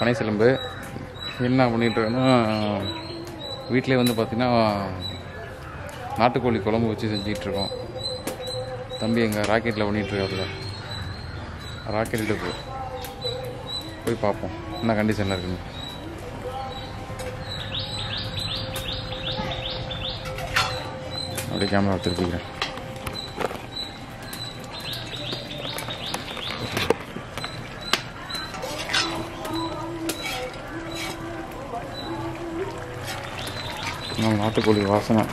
பனைசிலம்பு. என்ன பண்ணிகிட்ருக்கேன்னா வீட்டிலே வந்து பார்த்திங்கன்னா நாட்டுக்கோழி குழம்பு வச்சு செஞ்சிகிட்ருக்கோம் தம்பி எங்கள் ராக்கெட்டில் பண்ணிகிட்ருக்காப்புல ராக்கெட் இருக்கு போய் பார்ப்போம் என்ன கண்டிஷனில் இருக்குன்னு. அப்படியே கேமரா திருப்பிக்கிறேன். なんあとこれ言わせない。